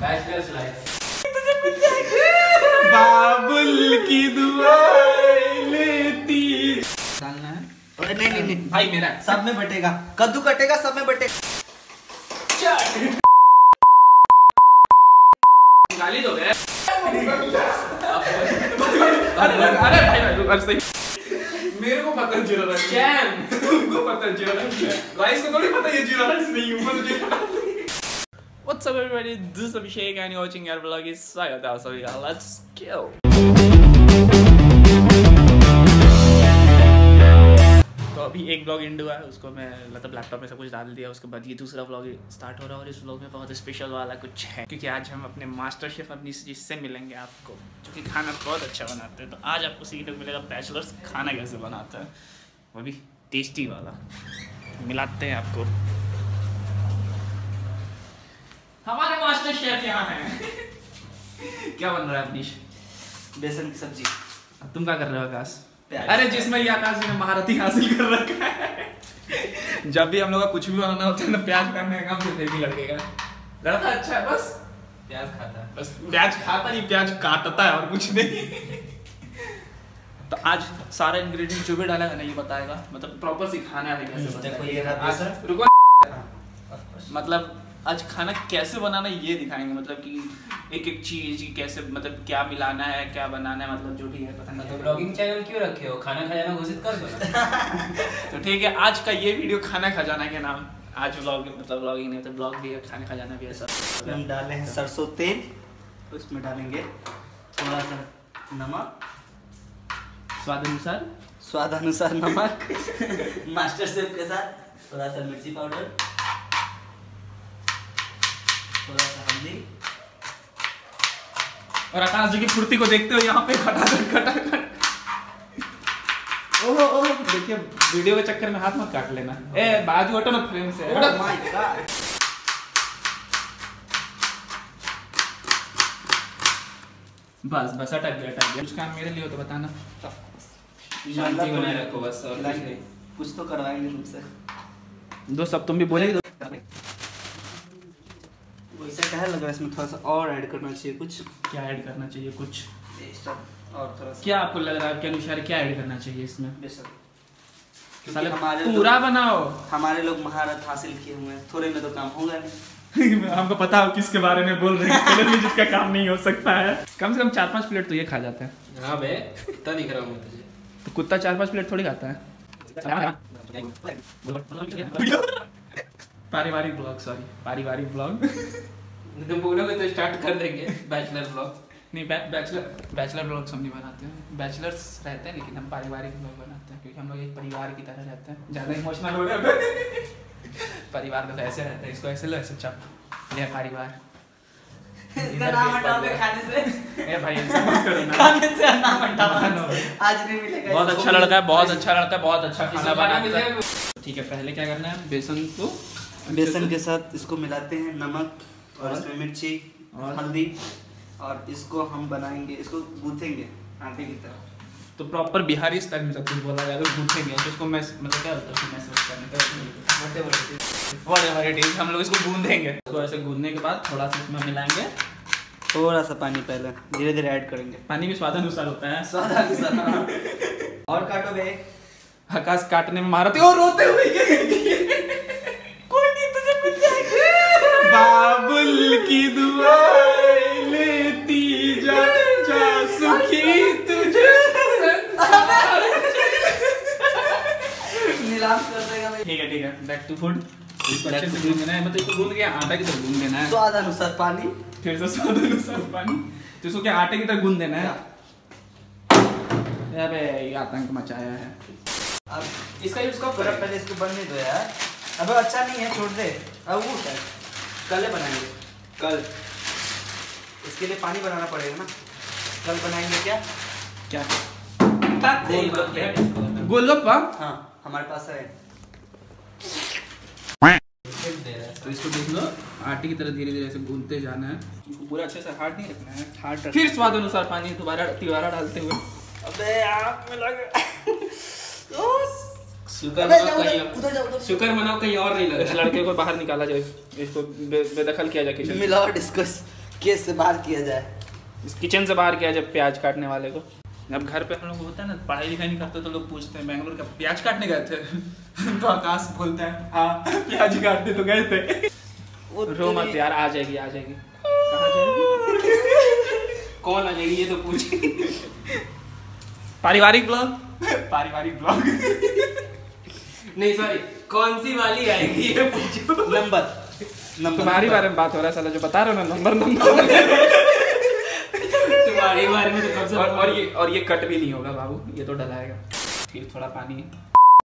Bachelors life बाबुल की दुआएँ लेती। डालना है? अरे नहीं नहीं नहीं। भाई मेरा सब में बटेगा। कद्दू कटेगा सब में बटेगा गाली दो अरे अरे भाई भाई सही। मेरे को पता ज़ीरो तुमको पता गाइस को थोड़ी पता ये ज़ीरो रन नहीं ऊपर zero What's up, everybody? This is Abhishek, and you're watching our vlog. is आप सभी का. Let's go. तो अभी एक ब्लॉग एंड हुआ है, उसको मैं मतलब लैपटॉप में सब कुछ डाल दिया, उसके बाद ये दूसरा ब्लॉग स्टार्ट हो रहा है, और इस ब्लॉग में बहुत स्पेशल वाला कुछ है, क्योंकि आज हम अपने मास्टर शेफ अपनी जिससे मिलेंगे आपको, जो कि खाना बहुत अच्छा बनाते हैं तो आज आपको सीखने को मिलेगा बैचलर्स खाना कैसे बनाता है, वो भी टेस्टी वाला मिलाते हैं आपको हमारे मास्टर शेफ यहाँ हैं। क्या बन रहा है अवनीश? बेसन की सब्ज़ी। तुम क्या कर रहे हो आकाश? अरे जिसमें ये आकाश ने महारथी हासिल कर रखा है। जब भी हम लोग का कुछ भी बनाना होता है ना प्याज काटने का काम सिर्फ़ एक ही लड़के का है। लड़का अच्छा है बस। प्याज खाता है। बस प्याज खाता नहीं प्याज काटता है और कुछ नहीं। तो आज सारा इंग्रेडिएंट जो भी डालेगा नहीं बताएगा। मतलब प्रॉपर सिखाना है कैसे रुको। मतलब आज खाना कैसे बनाना ये दिखाएँगे मतलब कि एक एक चीज़ की कैसे मतलब क्या मिलाना है क्या बनाना है मतलब जो भी है पता तो नहीं ब्लॉगिंग चैनल क्यों रखे हो? खाना खजाना घोषित कर दो तो ठीक है आज का ये वीडियो खाना खजाना के नाम। आज व्लॉग मतलब व्लॉगिंग नहीं मतलब ब्लॉग भी है खाना खजाना भी है सब। हम डाले हैं सरसों तेल। उसमें डालेंगे थोड़ा सा नमक। स्वाद अनुसार स्वाद अनुसार नमक। मास्टर शेफ के साथ थोड़ा सा मिर्ची पाउडर। थोड़ा सा हल्दी और आकाश जी की फुर्ती को देखते हो यहाँ पे खटाखट खटाखट ओहो ओहो देखिए वीडियो के चक्कर में हाथ मत काट लेना। ए बाजू हटो ना फ्रेम से। Oh my God. बस बस अटक गया अटक गया कुछ काम मेरे लिए हो तो बताना। शांति बनाए रखो बस और कुछ तो करवाएँगे तुमसे। दो सब तुम भी बोलेगी तो वैसे क्या लग रहा है इसमें थोड़ा सा और ऐड करना चाहिए कुछ। क्या ऐड करना चाहिए कुछ? सब और थोड़ा सा। क्या आपको लग रहा है आपके अनुसार क्या ऐड करना चाहिए इसमें? बेसन साले हमारे पूरा बनाओ। हमारे लोग महारत हासिल किए हुए हैं। थोड़े में तो काम होगा नहीं। हमको पता हो किसके बारे में बोल रहे हैं। में जिसका काम नहीं हो सकता है। कम से कम चार पाँच प्लेट तो ये खा जाता है। हाँ बे दिख रहा हूँ। तुझे तो कुत्ता चार पाँच प्लेट थोड़ी खाता है। पारिवारिक ब्लॉग सॉरी पारिवारिक ब्लॉग। तुम बोलोगे तो स्टार्ट कर देंगे बैचलर ब्लॉग नहीं बैचलर बैचलर ब्लॉग हम नहीं बनाते हैं। बैचलर्स रहते हैं लेकिन हम पारिवारिक ब्लॉग बनाते हैं क्योंकि हम लोग एक परिवार की तरह रहते हैं। ज़्यादा इमोशनल हो रहे हैं परिवार तो ऐसे रहता है इसको ऐसे लो ऐसे चप। ये परिवार। इसका नाम हटाओ खाने से। ए भाई खाने से नाम हटाओ। आज नहीं मिलेगा बहुत अच्छा लड़का है बहुत अच्छा लड़का है बहुत अच्छा खाना खाना बनाता है ठीक है पहले क्या करना है? बेसन को बेसन के साथ इसको मिलाते हैं नमक और? इसमें मिर्ची और? हल्दी और इसको हम बनाएँगे इसको गूंथेंगे आटे की तरह। तो प्रॉपर बिहारी स्टाइल में सब कुछ बोला जाएगा गूंथेंगे तो इसको मैं मतलब क्या होता है मैसेज करने का व्हाटएवर इट इज़ हम लोग इसको गूंदेंगे इसको ऐसे गूंदने के बाद थोड़ा सा इसमें मिलाएँगे। थोड़ा सा पानी पहले धीरे धीरे ऐड करेंगे। पानी भी स्वाद अनुसार होता है। स्वाद अनुसार हाँ। और काटो बे आकाश काटने में महारत और रोते हुए है बैक टू फ़ूड इसको अच्छे से गूंद देना है मतलब इसको गूंद के आटा की तरह गूंद देना है। स्वाद अनुसार पानी। फिर से स्वाद अनुसार पानी। तो इसको क्या आटे की तरह गूंद देना है? अबे ये आतंक मचाया है। अब इसका यूज़ कब करें? पहले इसको बनने दो यार। अब अच्छा नहीं है छोड़ दे। अब वो क्या कल बनाएँगे। कल। इसके लिए पानी बनाना पड़ेगा ना। कल बनाएँगे क्या? क्या? गोलगप्पा? हाँ हमारे पास है। तो इसको देख लो। आटे की तरह धीरे धीरे ऐसे गूंदते जाना है। इसको पूरा अच्छे से हार्ड नहीं रखना है हार्ड फिर स्वाद अनुसार पानी दोबारा दोबारा डालते हुए। अबे यार में लग शुक्र मनाओ कहीं शुक्र मनाओ और नहीं लगा इस लड़के को बाहर निकाला जाए। इसको बेदखल किया जाए किचन से। मिलावट इसको इस- केस से बाहर किया जाए। इस किचन से बाहर किया जब प्याज काटने वाले को। अब घर पे हम लोग होता है ना पढ़ाई लिखाई नहीं करते तो लोग पूछते हैं बेंगलोर का प्याज काटने गए थे? तो आकाश बोलता है हाँ प्याज काटने तो गए थे। रो मत यार आ जाएगी आ जाएगी। कहाँ जाएगी? कौन आ जाएगी ये तो पूछ। पारिवारिक ब्लॉग? पारिवारिक ब्लॉग। नहीं सॉरी कौन सी वाली आएगी ये पूछो। नंबर। नंबर तुम्हारी बारे में बात हो रहा है साला जो बता रहे हो ना नंबर नंबर। तुम्हारे बारे में तो कब से और, और ये और ये कट भी नहीं होगा बाबू ये तो डलाएगा। फिर थोड़ा पानी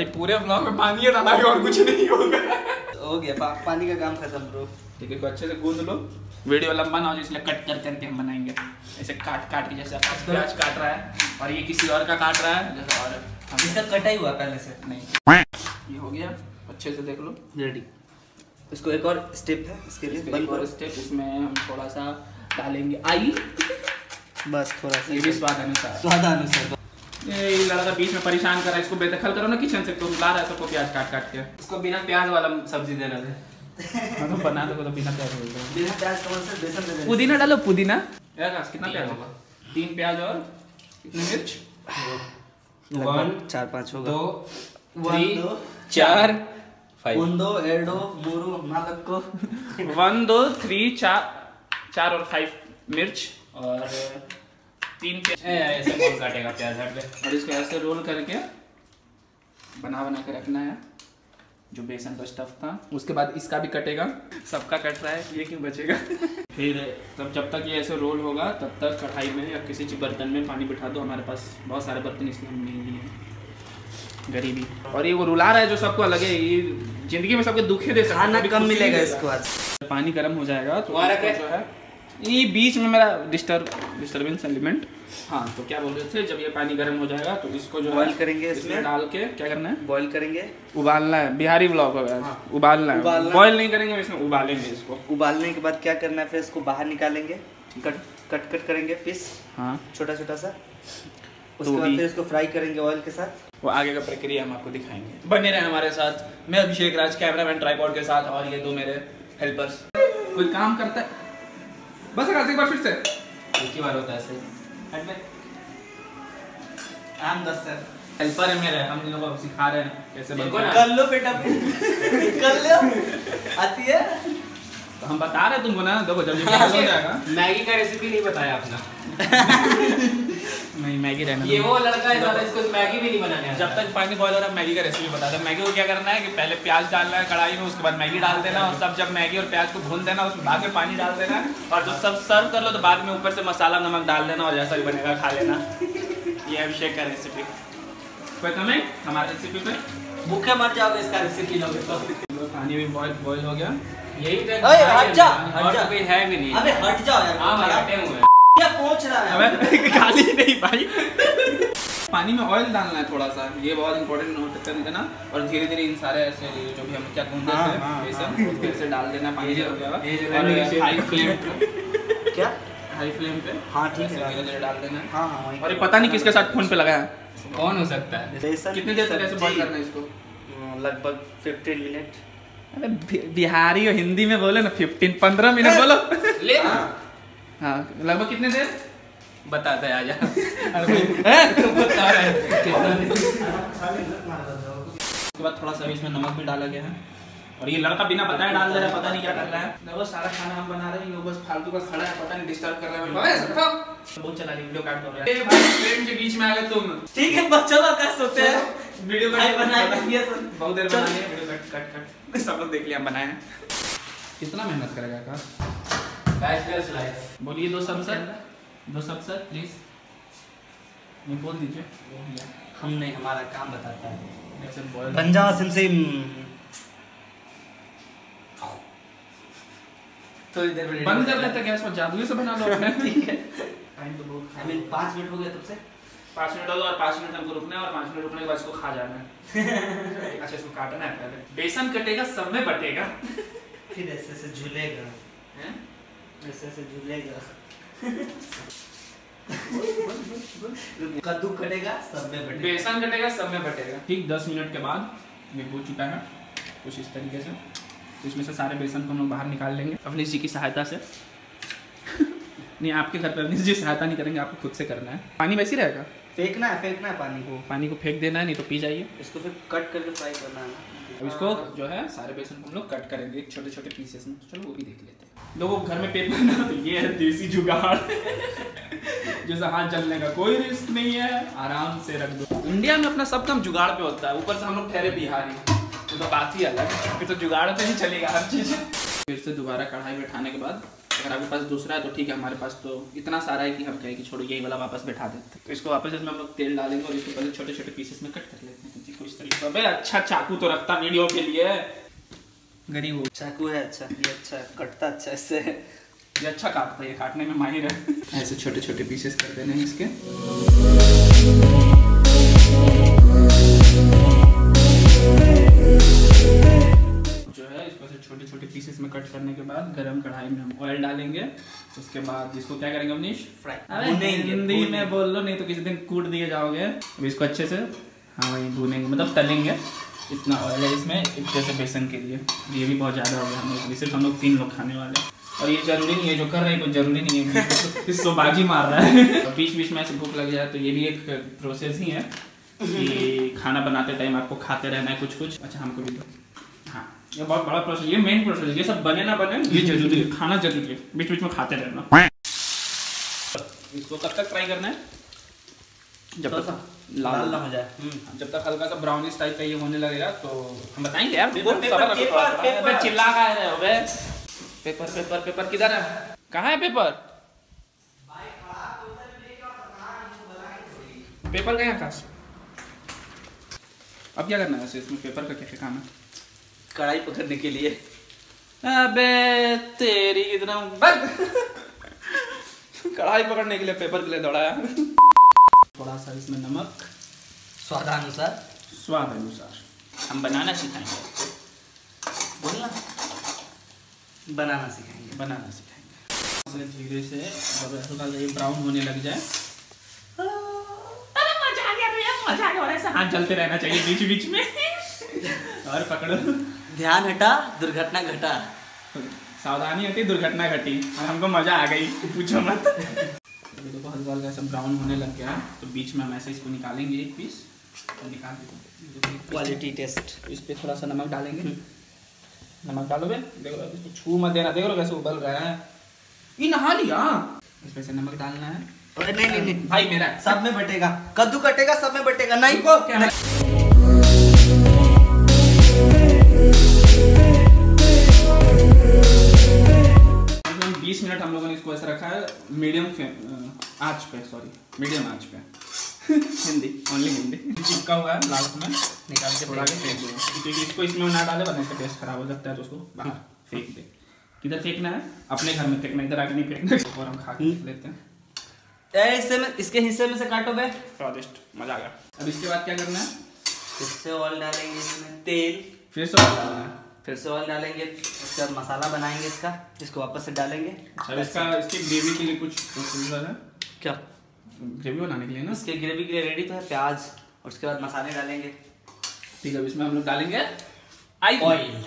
ये पूरे ब्लॉग में पानी है डलाएगा और कुछ नहीं होगा। हो गया पा, पानी का काम खत्म ब्रो ठीक है अच्छे से गूंद लो। वीडियो लंबा ना हो इसलिए कट कर करके हम बनाएँगे। ऐसे काट काट के जैसे प्याज काट रहा है और ये किसी और का काट रहा है जैसे और हम इसका कटा ही हुआ पहले से। नहीं। ये हो गया अच्छे से देख लो। रेडी इसको एक और स्टेप है इसके लिए एक और स्टेप इसमें हम थोड़ा सा डालेंगे आई बस थोड़ा सा ये भी स्वाद अनुसार स्वादानुसार। ये लड़का बीच में परेशान कर रहा है इसको बेदखल करो ना किचन से तो ला रहा है सबको प्याज काट काट के। इसको बिना प्याज वाला सब्ज़ी देना था। हाँ तो बना दो तो बिना प्याज बोलते हैं बिना प्याज का मतलब बेसन दे देना पुदीना डालो पुदीना। यार कितना प्याज होगा। तीन प्याज और कितने मिर्च? लगभग वन चार पाँच होगा। दो वन थ्री दो चार फाइव। उंदो एडो मूरू नालक्को वन दो थ्री चार चार और फाइव मिर्च। और तीन प्याज ऐसे कौन काटेगा प्याज हट पे? और इसको ऐसे रोल करके बना बना के रखना है जो बेसन का स्टफ़ था। उसके बाद इसका भी कटेगा। सबका कट रहा है ये क्यों बचेगा? फिर तब जब तक ये ऐसे रोल होगा तब तक कढ़ाई में या किसी चीज़ बर्तन में पानी बिठा दो। हमारे पास बहुत सारे बर्तन इसलिए हम नहीं लिए गरीबी। और ये वो रुला रहा है जो सबको लगे ये ज़िंदगी में सबके दुखे दे सकता है, कम मिलेगा इसको आज। पानी गर्म हो जाएगा तो जो है ये बीच में मेरा डिस्टर्ब डिस्टर्बेंस एलिमेंट हाँ तो क्या बोल रहे थे? जब ये पानी गर्म हो जाएगा तो इसको जो है करेंगे इसमें। डाल के क्या करना है? बॉईल करेंगे। उबालना है। बिहारी ब्लॉक होगा हाँ। उबालना है। बॉईल नहीं करेंगे इसमें उबालेंगे इसको। उबालने के बाद क्या करना है? फिर इसको बाहर निकालेंगे। कट कट कट करेंगे पीस। हाँ। छोटा छोटा सा। तो उसके बाद फिर इसको फ्राई करेंगे ऑयल के साथ। वो आगे का प्रक्रिया हम आपको दिखाएँगे। बने रहे हमारे साथ। मैं अभिषेक राज कैमरामैन ट्राईपॉड के साथ और ये दो मेरे हेल्पर्स कोई काम करता है? बस एक बार फिर से। एक ही बार होता है ऐसे। हट पे आम दस सर हेल्पर है मेरे हम लोगों को सिखा रहे हैं कैसे बनता है। कर लो बेटा कर लो। आती है। तो हम बता रहे हैं तुमको ना देखो जल्दी हो जाएगा। मैगी का रेसिपी नहीं बताया अपना नहीं मैगी रहना ये वो लड़का है साला इसको मैगी भी नहीं बनाने आता। जब तक पानी बॉयल हो रहा है मैगी का रेसिपी बता दे। मैगी को क्या करना है कि पहले प्याज डालना है कढ़ाई में उसके बाद मैगी डाल देना और सब जब मैगी और प्याज को भून देना उसमें बाद में पानी डाल देना और जब सब सर्व कर लो तो बाद में ऊपर से मसाला नमक डाल देना और जैसा भी बनेगा खा लेना। ये अभिषेक का रेसिपी कोई कमेंट? हमारे रेसिपी पे? भूखे मर जाओगे इसका रेसिपी लोगे तो। पानी भी बॉयल बॉयल हो गया। यही तो हट जा, हट जा। तो कोई है भी नहीं। अबे हट जाओ यार। हाँ हैं क्या पहुँच रहा है। खाली नहीं भाई। पानी में ऑयल डालना है थोड़ा सा। ये बहुत इंपॉर्टेंट नोट कर देना और धीरे धीरे इन सारे ऐसे जो भी हम क्या गूंदे हाँ, थे हाँ, बेसन उसको ऐसे डाल देना पानी हो और हाई फ्लेम पे। क्या? हाई फ्लेम पे। हाँ ठीक है। धीरे धीरे डाल देना। हाँ हाँ और ये पता नहीं किसके साथ फ़ोन पे लगाया है। कौन हो सकता है? कितनी देर तक ऐसे बॉईल करना है इसको? हम्म, लगभग 15 मिनट अरे बिहारी और हिंदी में बोले ना। फिफ्टीन पंद्रह मिनट बोलो। ले हाँ लगभग कितने देर? बताता है आजा। अरे भाई? बता रहा है। उसके बाद थोड़ा सा इसमें नमक भी डाला गया है। और ये लड़का बिना बताए डाल दे रहा है पता नहीं क्या कर रहा है। देखो सारा खाना हम बना रहे हैं ये बस फालतू का खड़ा है पता नहीं डिस्टर्ब कर रहा है। बहुत चला वीडियो काट दो रहा भाई फ्रेम के बीच में आ गए तुम। ठीक है बस चलो आकाश सोते हैं? वीडियो भाई कट बनाए बहुत देर। बना लिया वीडियो कट कट कट सब लोग देख लिया हम बनाए हैं। कितना मेहनत करेगा का बैचलर्स लाइफ बोलिए दो सब सर दो सब सर प्लीज़ नहीं बोल दीजिए। हम नहीं हमारा काम बताता है। पंजा सिमसिम। थोड़ी देर में बंद कर देते गैस पर जादू से बना लो ठीक है। टाइम तो बहुत आई मीन पाँच मिनट हो गया तुमसे? पाँच मिनट होगा और पाँच मिनट हमको रुकना है और पाँच मिनट रुकने के बाद इसको खा जाना है। अच्छा इसको काटना है पहले। बेसन कटेगा सब में बटेगा। फिर ऐसे ऐसे झूलेगा। हैं? ऐसे ऐसे झूलेगा कद्दू कटेगा सब में बटेगा। बेसन कटेगा सब में बटेगा। ठीक दस मिनट के बाद ये हो चुका है कुछ इस तरीके से। तो इसमें से सारे बेसन को हम लोग बाहर निकाल लेंगे अपनी जी की सहायता से। नहीं आपके घर पर अवनीश जी सहायता नहीं करेंगे आपको खुद से करना है। पानी वैसे ही रहेगा? फेंकना है फेंकना है पानी को। पानी को फेंक देना है नहीं तो पी जाइए। इसको फिर कट करके फ्राई करना है अब इसको जो है सारे बेसन को हम लोग कट करेंगे छोटे छोटे पीसेस में। चलो वो भी देख लेते हैं। लोगों घर में पेपर ना तो ये है देसी जुगाड़। जैसे हाथ जलने का कोई रिस्क नहीं है। आराम से रख दो। इंडिया में अपना सब काम जुगाड़ पे होता है। ऊपर से हम लोग ठहरे बिहारी। तो, तो बात ही अलग फिर तो जुगाड़ पे ही चलेगा हर चीज़। फिर से दोबारा कढ़ाई बैठाने के बाद अगर आपके पास दूसरा है तो ठीक है हमारे पास तो इतना सारा है कि हम कहें कि छोड़ो यही वाला वापस बैठा देते तो इसको वापस इसमें हम लोग तेल डालेंगे और इसको पहले छोटे छोटे पीसेस में कट कर लेते हैं। अबे अच्छा चाकू तो रखता वीडियो के लिए। गरीब चाकू है अच्छा ये अच्छा कटता अच्छा इससे। ये अच्छा काटता है ये काटने में माहिर है। ऐसे छोटे छोटे पीसेस कर देने हैं इसके। जो है इसको ऐसे छोटे छोटे पीसेस में कट करने के बाद गरम कढ़ाई में हम ऑयल डालेंगे। उसके बाद इसको क्या करेंगे अवनीश? फ्राई अरे हिंदी में बोल लो नहीं तो किसी दिन कूट दिए जाओगे। अब इसको अच्छे से हाँ वही भूनेंगे। मतलब तलेंगे इतना ऑयल है इसमें इतने से बेसन के लिए। ये भी बहुत ज़्यादा हो गया हम लोग सिर्फ़ हम लोग तीन लोग खाने वाले। और ये ज़रूरी नहीं है जो कर रहे हैं कुछ ज़रूरी नहीं है। इसको बाजी मार रहा है। और बीच बीच में ऐसे भूख लग जाए तो ये भी एक प्रोसेस ही है कि खाना बनाते टाइम आपको खाते रहना है कुछ कुछ अच्छा हमको भी दो। हाँ ये बहुत बड़ा प्रोसेस ये मेन प्रोसेस ये सब बने ना बने ये ज़रूरी है। खाना ज़रूरी है। बीच बीच में खाते रहना। इसको कब तक फ्राई करना है? जब तक। लाल ना हो जाए। हम्म। जब तक हल्का सा ब्राउनिश टाइप का ये होने लगेगा तो हम बताएँगे। यार पेपर, पेपर, थोड़ा पेपर, चिल्ला का रहे हो बे पेपर पेपर पेपर किधर है? कहाँ है पेपर पेपर कहाँ से अब क्या करना है वैसे इसमें? पेपर का क्या काम है? कढ़ाई पकड़ने के लिए। अबे तेरी कितना कढ़ाई पकड़ने के लिए पेपर के लिए दौड़ाया थोड़ा सा इसमें नमक। स्वादानुसार। स्वाद अनुसार हम बनाना सिखाएँगे। बोलना। बनाना सिखाएँगे। बनाना सिखाएँगे। धीरे से हल्का सा ये ब्राउन होने लग जाए। अरे मज़ा आ गया भैया मज़ा आ गया और ऐसे। हाथ जलते रहना चाहिए बीच बीच में। और पकड़ो। ध्यान हटा दुर्घटना घटा। सावधानी हटी दुर्घटना घटी। और हमको मज़ा आ गई। पूछो मत। अभी देखो हल्का हल्का ऐसा ब्राउन होने लग गया है तो बीच में हम ऐसे इसको निकालेंगे एक पीस और निकाल देते क्वालिटी टेस्ट इस पे थोड़ा सा नमक डालेंगे। नमक डालो बे देखो इसको छू मत देना देखो कैसे उबल रहा है। ये नहा लिया? इसमें से नमक डालना है। अरे नहीं नहीं नहीं। भाई मेरा सब में बटेगा। कद्दू कटेगा सब में बटेगा। नहीं को क्या 20 मिनट हम लोगों ने इसको ऐसे रखा है मीडियम आँच पे सॉरी मीडियम आँच पे। हिंदी ओनली हिंदी। चिपका हुआ है लास्ट में। निकाल के थोड़ा आगे फेंक दो। क्योंकि इसको इसमें ना डाले वरना इसका टेस्ट खराब हो सकता है तो उसको बाहर फेंक दे। किधर फेंकना है? अपने घर में फेंकना इधर आके नहीं फेंकना। और हम खा के लेते हैं। ए, इससे में इसके हिस्से में से काटो बे। स्वादिष्ट मज़ा आ गया। अब इसके बाद क्या करना है? फिर से ऑयल डालेंगे इसमें तेल। फिर से ऑयल डालना है। फिर से ऑयल डालेंगे उसके बाद मसाला बनाएँगे इसका इसको वापस से डालेंगे। अब इसका इसकी ग्रेवी के लिए कुछ प्रोसीजर है। क्या? ग्रेवी बनाने के लिए ना? इसके ग्रेवी के लिए रेडी तो है प्याज और उसके बाद मसाले डालेंगे। ठीक है अब इसमें हम लोग डालेंगे आई ऑयल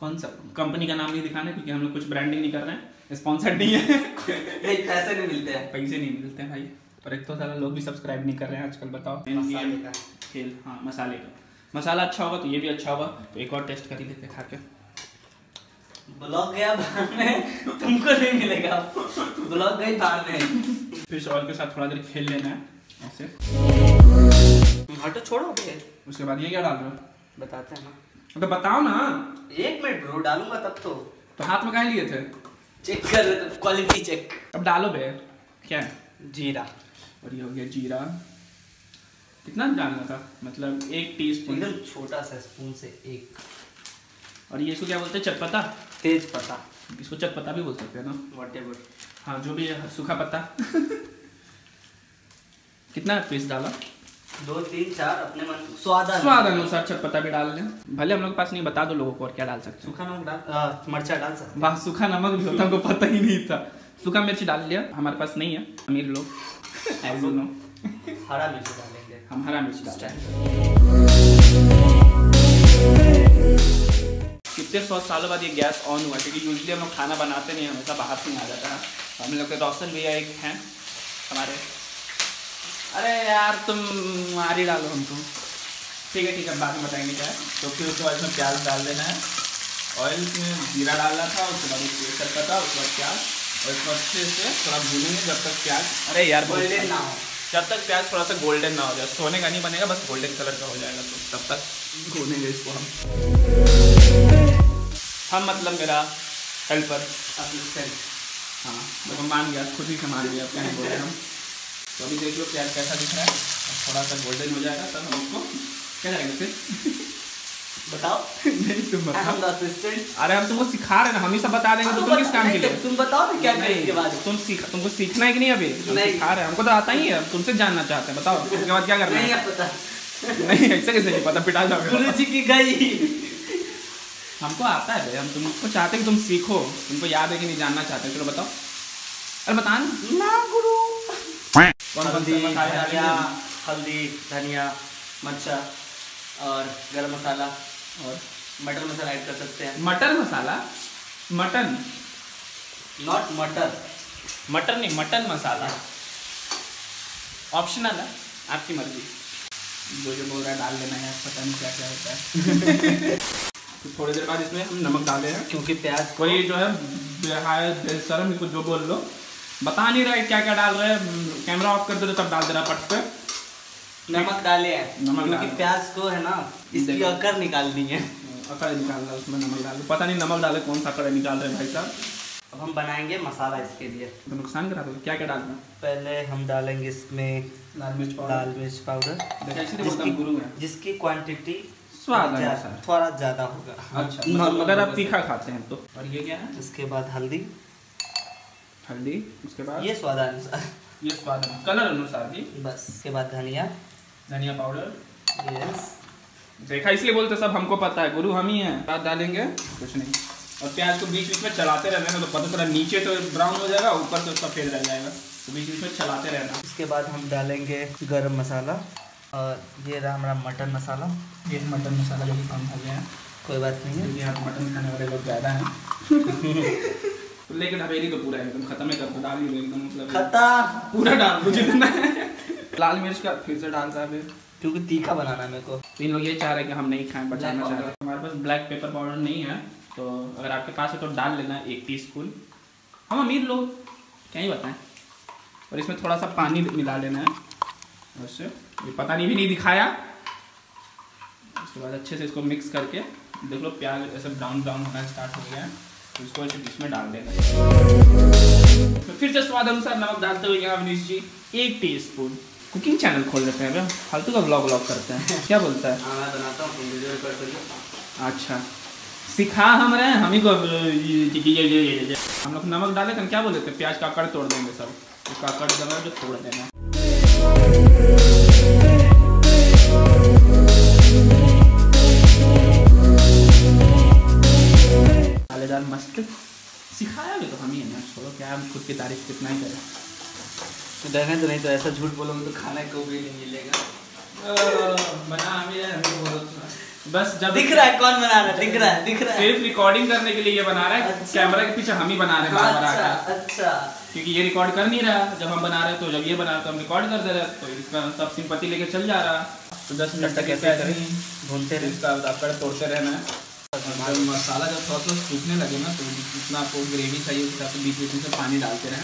कौन सा? कंपनी का नाम नहीं दिखाना क्योंकि हम लोग कुछ ब्रांडिंग नहीं कर रहे हैं। स्पॉन्सर्ड नहीं है। नहीं पैसे नहीं मिलते हैं। पैसे नहीं मिलते हैं भाई। और एक तो सारा लोग भी सब्सक्राइब नहीं कर रहे हैं आजकल बताओ। मसाले का। खेल हाँ मसाले का। मसाला अच्छा होगा तो ये भी अच्छा होगा। तो एक और टेस्ट कर ही लेते खा के ब्लॉग गया बाहर में तुमको नहीं मिलेगा। ब्लॉग गई बाहर में। फिर ऑयल के साथ थोड़ा देर खेल लेना है ऐसे। हटो छोड़ो बे उसके बाद ये क्या डाल रहे हो? बताते हैं ना। तो बताओ ना। एक मिनट ब्रो डालूँगा तब तो। तो हाथ में कहाँ लिए थे? चेक कर रहे तो क्वालिटी चेक अब डालो बे क्या है? जीरा। और ये हो गया जीरा। कितना डालना था? मतलब एक टी स्पून एकदम छोटा सा स्पून से एक। और ये इसको क्या बोलते हैं? चटपटा? तेज पत्ता इसको चटपटा भी बोल सकते हैं ना? वट एवर हाँ जो भी है सूखा पत्ता कितना पीस डाला? दो तीन चार अपने मन स्वाद स्वाद अनुसार चटपटा भी डाल लें। भले हम लोग पास नहीं बता दो लोगों को और क्या डाल सकते सूखा नमक डाल मर्चा डाल सकते वाह सूखा नमक भी होता हमको पता ही नहीं था। सूखा मिर्च डाल लिया हमारे पास नहीं है। अमीर लोग नो हरा मिर्च डालेंगे। हम हरा मिर्च डालते हैं कितने सौ सालों बाद ये गैस ऑन हुआ क्योंकि यूजली हम लोग खाना बनाते नहीं हमेशा बाहर से ही आ जाता है। हम लोग के रोशन भैया एक हैं हमारे। अरे यार तुम मार ही डालो हमको। ठीक है ठीक है बाद में बताएँगे क्या है। तो फिर उसके बाद इसमें प्याज डाल देना है। ऑयल में जीरा डालना था उसके बाद तड़का था उसके बाद प्याज। और इसको अच्छे से थोड़ा भूनेंगे जब तक प्याज। अरे यार गोल्डन ना हो। जब तक प्याज थोड़ा सा गोल्डन ना हो जाए सोने का नहीं बनेगा बस गोल्डन कलर का हो जाएगा तो तब तक भूनेंगे इसको हम। हम मतलब मेरा हेल्पर हाँ तो मान गया खुद ही से मान लिया क्या नहीं बोल हम। तो अभी देख लो प्याज कैसा दिख रहा है। थोड़ा सा गोल्डन हो जाएगा तब हम उसको क्या करेंगे फिर? बताओ। नहीं तुम बताओ। असिस्टेंट अरे हम तुमको सिखा रहे हैं ना हम ही सब बता देंगे तो तुम किस काम के लिए तुम बताओ ना क्या करें इसके बाद तुम सीख तुमको सीखना है कि नहीं अभी? हम सिखा रहे हैं। हमको तो आता ही है हम तुमसे जानना चाहते हैं बताओ उसके बाद क्या करना नहीं है नहीं ऐसे कैसे नहीं पता पिटा जाओगे गुरु जी की गई। हमको आता है भाई हम तुमको चाहते हैं कि तुम सीखो। तुमको याद है कि नहीं जानना चाहते चलो बताओ। अरे बता ना गुरु। हल्दी धनिया। डालेंगे हल्दी धनिया मर्चा और गरम मसाला। और मटर मसाला ऐड कर सकते हैं। मटर मसाला? मटन? नॉट मटर। मटर नहीं मटन मसाला। ऑप्शनल है आपकी मर्ज़ी। जो जो बोल रहा है डाल लेना है पता नहीं क्या क्या होता है। थोड़ी देर बाद इसमें हम नमक डाले हैं क्योंकि प्याज कोई जो है बेहाय बेशरम इसको जो बोल लो। बता नहीं रहा है क्या क्या डाल रहे हैं। कैमरा ऑफ़ कर दे तो तब डाल दे रहा पट पे। नमक डाले हैं नमक क्योंकि प्याज को है ना इसकी। अकर निकालनी है। अकड़ निकाल रहा है उसमें नमक डाल पता नहीं नमक डाले कौन सा अकड़ निकाल रहे हैं भाई साहब। अब हम बनाएँगे मसाला इसके लिए। तो नुकसान करा दो क्या क्या डालना पहले हम डालेंगे इसमें लाल मिर्च पाउडर। लाल मिर्च पाउडर। जिसकी क्वांटिटी स्वाद अनुसार। थोड़ा ज़्यादा होगा। अच्छा मतलब अगर आप तीखा खाते हैं तो। और ये क्या है? उसके बाद हल्दी। हल्दी उसके बाद? ये स्वादानुसार ये स्वाद कलर अनुसार जी। बस उसके बाद धनिया। धनिया पाउडर। यस देखा इसलिए बोलते सब हमको पता है। गुरु हम ही हैं। बाद डालेंगे? कुछ नहीं। और प्याज को बीच बीच में चलाते रहना तो पता चला नीचे तो ब्राउन हो जाएगा ऊपर से सफ़ेद रह जाएगा। तो बीच बीच में चलाते रहना उसके बाद हम डालेंगे गरम मसाला। और ये रहा हमारा मटन मसाला। ये मटन मसाला जो भी कम खा गया है कोई बात नहीं है। क्योंकि यहाँ मटन खाने वाले लोग ज़्यादा हैं। तो लेकिन ढबेली तो पूरा एकदम खत्म ही कर दो डाल ही एकदम मतलब खत्ता पूरा डाल दो जितना लाल मिर्च का फिर से डालता है फिर। क्योंकि तीखा बनाना है मेरे को। तो इन लोग ये चाह रहे हैं कि हम नहीं खाएँ बचाना चाह रहे हैं। हमारे पास ब्लैक पेपर पाउडर नहीं है तो अगर आपके पास है तो डाल लेना एक टी स्पून हम अमीर लोग क्या ही बताएँ। और इसमें थोड़ा सा पानी मिला लेना है। उससे ये पता नहीं भी नहीं दिखाया। उसके बाद अच्छे से इसको मिक्स करके देख लो प्याज ऐसे ब्राउन ब्राउन होना स्टार्ट हो गया है। तो इसको ऐसे इसमें डाल देना। तो फिर से स्वाद अनुसार नमक डालते हुए यहाँ अवनीश जी एक टी स्पून कुकिंग चैनल खोल लेते हैं। फालतू का ब्लॉग व्लॉग करते हैं। क्या बोलता है? हाँ बनाता हूँ अच्छा। सिखा हम रहे हैं हम ही को हम लोग नमक डाले तो क्या बोलते थे प्याज का कड़ तोड़ देंगे सब। उसका अकड़ दबा जो तोड़ देना सिखाया भी तो हम ही है ना छोड़ो क्या हम खुद की तारीफ़ कितना ही करें। तो देखें तो नहीं तो ऐसा झूठ बोलोगे तो खाने को भी नहीं मिलेगा। बना हम हम बोलो। बस जब दिख रहा है कौन बना रहा है? दिख रहा है दिख रहा है। सिर्फ़ रिकॉर्डिंग करने के लिए ये बना रहा है अच्छा। कैमरा के पीछे हम ही बना रहे हैं अच्छा अच्छा। क्योंकि ये रिकॉर्ड कर नहीं रहा। जब हम बना रहे तो जब ये बना रहे तो हम रिकॉर्ड कर दे रहे तो इसका सब सिंपति लेके चल जा रहा। तो दस मिनट तक ऐसे करें? भूनते रहे। इसका अकड़ तोड़ते रहना है। मसाला जब थोड़ा थोड़ा सूखने लगे ना तो जितना आपको ग्रेवी चाहिए उस हिसाब से बीच बीच में से पानी डालते रहें।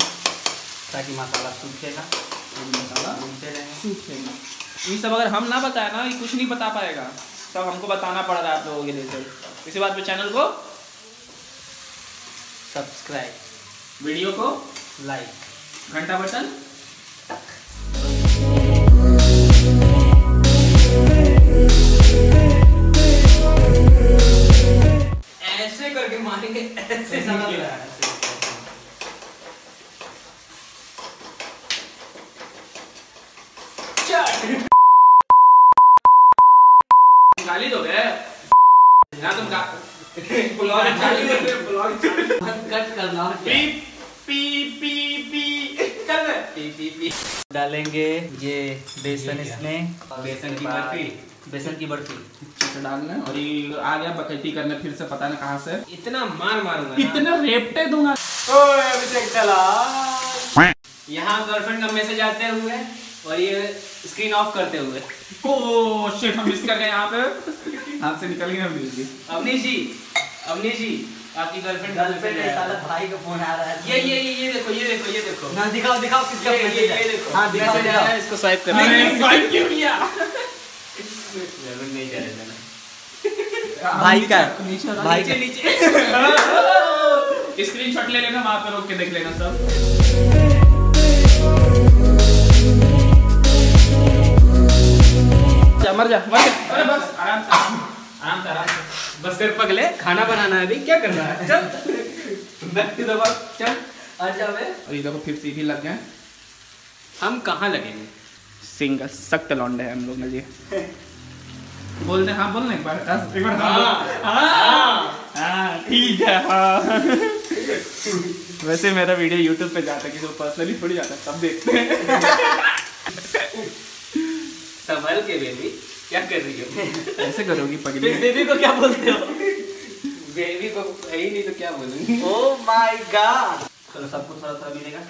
ताकि मसाला सूखेगा तो मसाला भूनते रहेंगे सूखेगा ये सब अगर हम ना बताए ना ये कुछ नहीं बता पाएगा। सब हमको बताना पड़ रहा है आप लोगों के लिए तो। इसी बात पे चैनल को सब्सक्राइब वीडियो को लाइक घंटा बटन। ऐसे करके मारेंगे ऐसे समझ रहा है। गाली यहाँ तुम गा ब्लॉग। ब्लॉग कट करना? पी पी पी। दे पी पी पी। डालेंगे ये बेसन इसमें। बेसन की बर्फ़ी। बेसन की बर्फ़ी। डालना और ये आ गया बकैती करने फिर से पता नहीं कहाँ से। इतना मार मारूँगा इतना रेपटे दूँगा। ओए अभिषेक चला यहाँ गर्लफ्रेंड का मैसेज आते हुए और ये स्क्रीन ऑफ़ करते हुए। ओह शिट हम मिस कर गए यहाँ पे। हाथ से निकल गए हम गए अवनीश जी अवनीश जी। आपकी गर्लफ्रेंड गर्लफ्रेंड है। साला भाई का फ़ोन आ रहा है। ये ये ये देखो ये देखो ये देखो। ना दिखाओ दिखाओ किसका ये ये ये देखो। हाँ दिखाओ दिखाओ। इसको स्वाइप कर। अरे स्वाइप क्यों किया? नहीं जाने देना। भाई का नीचे भाई नीचे नीचे। स्क्रीनशॉट ले लेना वहाँ पे रोक के देख लेना सब। मर जा मर जा। अरे बस आराम से आराम से आराम से। बस कर पगले खाना बनाना है अभी क्या करना है? चल। बैक टू द चल। आ जा बे और ये देखो फिर सीधी लग गए हम कहाँ लगेंगे? सिंगल सख्त लौंडे हैं हम लोग ना जी बोल दे हाँ बोलना एक बार। एक बार। हाँ। हाँ। हाँ ठीक है हाँ। वैसे मेरा वीडियो यूट्यूब पे जाता है किसी को पर्सनली थोड़ी जाता है सब देखते हैं। संभल के बेबी। क्या कर रही हो? ऐसे करोगी पगली। बेबी को क्या बोलते हो? बेबी को है ही नहीं तो क्या बोलूँगी ओ माय गॉड चलो सबको थोड़ा थोड़ा मिलेगा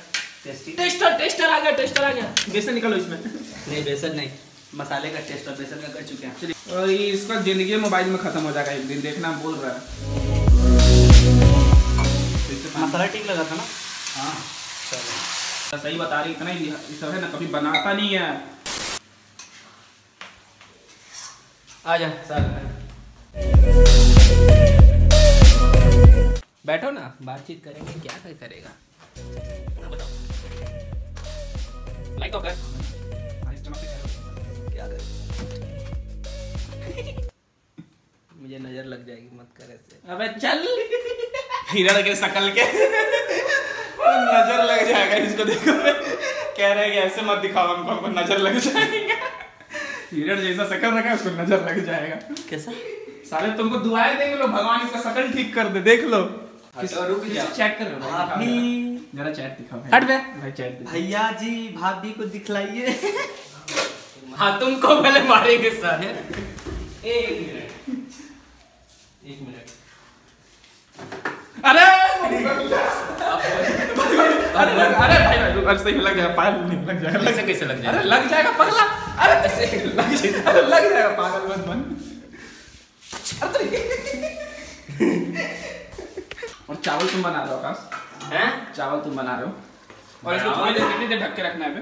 टेस्टी टेस्टर टेस्टर आ गया टेस्टर आ गया। जैसे निकलो इसमें। नहीं बेसन नहीं। मसाले का टेस्ट और बेसन का कर चुके हैं। चलिए और इसका ज़िंदगी मोबाइल में खत्म हो जाएगा एक दिन देखना बोल रहा है। मसाला ठीक लगा था ना? हाँ। सही बता रही इतना ही सब है ना कभी बनाता नहीं है। आ जा सर बैठो ना, बातचीत करेंगे, क्या कर करेगा? लाइक तो कर क्या कर मुझे नज़र लग जाएगी, मत कर ऐसे। अबे चल। हिरण के शकल के। नज़र लग जाएगा, इसको देखो। कह रहे हैं कि ऐसे मत दिखाओ हमको हमको नज़र लग जाएगा। हिरण जैसा शकल रखा है उसको नज़र लग जाएगा। कैसा? साले तुमको दुआएँ देंगे लोग भगवान इसका शकल ठीक कर दे देख लो। रुक जाओ। चेक कर लो भाभी जरा चैट दिखाओ हट बे। भाई चैट भैया जी भाभी को दिखलाइए। हाँ तुमको पहले मारेंगे सर। एक मिनट। एक मिनट। अरे! अरे अरे भाई अरे सही लग जाएगा पायल नहीं लग जाएगा लग कैसे लग अरे लग जाएगा पगला अरे ऐसे लग जाएगा अरे लग जाएगा पागल मत बन और चावल तुम बना रहे हो आकाश हैं चावल तुम बना रहे हो और इसको थोड़ी देर कितनी देर ढक के रखना है बे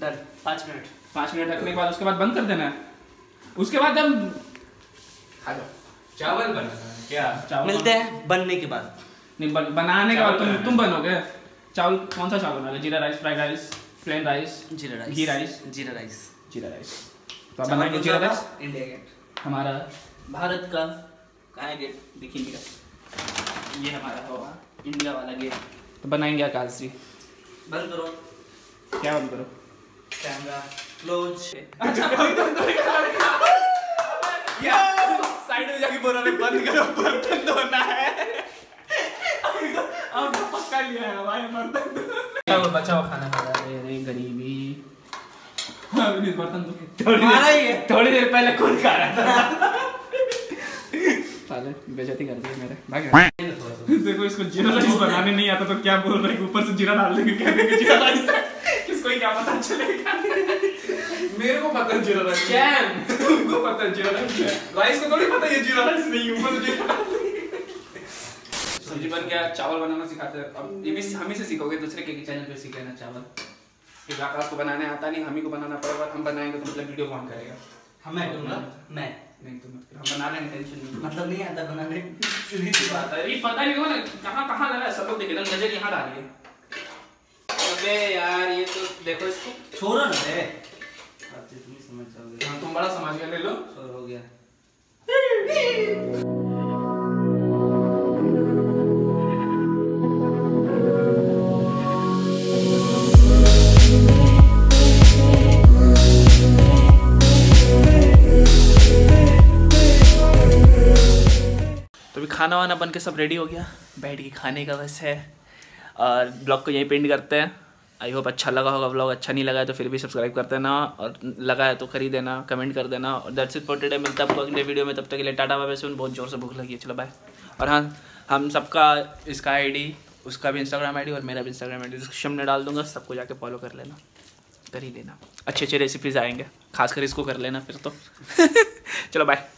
डन पाँच मिनट पाँच मिनट ढकने के बाद उसके बाद बंद कर देना है उसके बाद हम खा जाओ चावल बनाना है क्या चावल मिलते हैं बनने के बाद नहीं बन, बनाने के बाद तुम तुम बनोगे चावल कौन सा चावल बनाओगे jeera rice fried rice plain rice jeera rice. Ghee rice? Jeera rice. Jeera rice. तो आप बनाएँगे जीरा राइस? इंडिया गेट हमारा? भारत का कहाँ है गेट दिखिएगा ये हमारा होगा इंडिया वाला गेट तो बनाएँगे आकाश जी बंद करो। क्या बंद करो? Camera close. अच्छा साइड में जाके बोला बंद करो बर्तन धोना है। अब तो पक्का लिया है भाई बर्तन बचा हुआ खाना। खा रहा अरे अरे गरीबी। हाँ, अभी बर्तन हमारा ही है। थोड़ी देर पहले खुद खा रहा था? साले बेइज्जती कर दी मेरे। भाग देखो इसको जीरा राइस बनाने नहीं आता तो क्या बोल रहे हैं ऊपर से जीरा डाल देंगे? कह देंगे जीरा राइस? किसको ही क्या पता चलेगा। मेरे को पता है जीरा राइस। कैम तुमको पता जीरा राइस? राइस को थोड़ी पता ये जीरा राइस नहीं ऊपर से जीरा सब्ज़ी बन गया चावल बनाना सिखाते हैं? अब ये भी हम ही से सीखोगे दूसरे के चैनल पे सीखे ना चावल। क्योंकि आकाश को बनाने आता नहीं हम ही को बनाना पड़ेगा हम बनाएँगे तो मतलब वीडियो कौन करेगा? हम मैं करूँगा? मैं? नहीं तो मत करो। हम बना लेंगे टेंशन नहीं। मतलब नहीं आता बनाने? सीधी सी बात है। ये पता नहीं होगा ना कहाँ कहाँ लगा है, सब लोग देखे नज़र यहाँ डालिए अबे यार ये तो देखो इसको। छोड़ो ना रे तो तुम ही समझ जाओगे। हाँ तुम बड़ा समझ गए ले लो। छोड़ हो गया। अभी खाना वाना बन के सब रेडी हो गया। बैठ के खाने का बस है। और ब्लॉग को यहीं पेंड करते हैं। आई होप अच्छा लगा होगा ब्लॉग अच्छा नहीं लगा है तो फिर भी सब्सक्राइब कर देना। और लगा है तो खरीद देना कमेंट कर देना। और दैट्स इट फॉर टुडे मिलता है आपको अगले वीडियो में। तब तक के लिए टाटा बाय सुन। बहुत ज़ोर से भूख लगी है। चलो बाय और हाँ हम सबका इसका आईडी उसका भी इंस्टाग्राम आईडी और मेरा भी इंस्टाग्राम आईडी डिस्क्रिप्शन में डाल दूँगा। सबको जाके फॉलो कर लेना। कर ही लेना। अच्छे अच्छे रेसिपीज़ आएँगे। खासकर इसको कर लेना फिर तो। चलो बाय